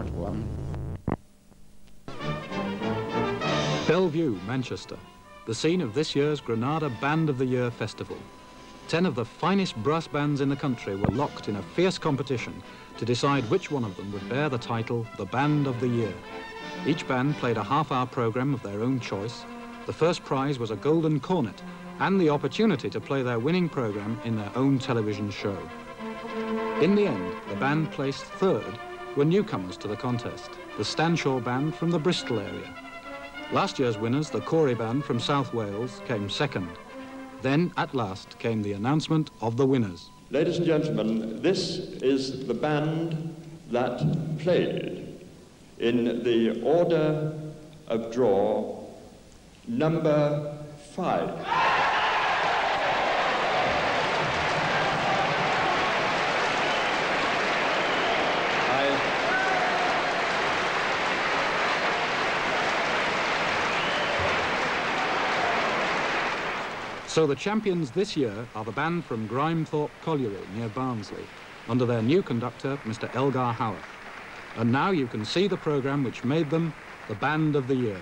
Part 1. Belle Vue, Manchester, the scene of this year's Granada Band of the Year Festival. Ten of the finest brass bands in the country were locked in a fierce competition to decide which one of them would bear the title the Band of the Year. Each band played a half-hour program of their own choice. The first prize was a golden cornet and the opportunity to play their winning program in their own television show. In the end, the band placed third were newcomers to the contest, the Stanshawe Band from the Bristol area. Last year's winners, the Cory Band from South Wales, came second. Then, at last, came the announcement of the winners. Ladies and gentlemen, this is the band that played in the order of draw number five. So the champions this year are the band from Grimethorpe Colliery near Barnsley, under their new conductor, Mr. Elgar Howarth. And now you can see the programme which made them the Band of the Year.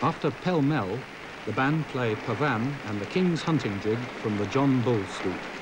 After Pell Mell, the band play Pavan and the King's Hunting Jig from the John Bull Suite.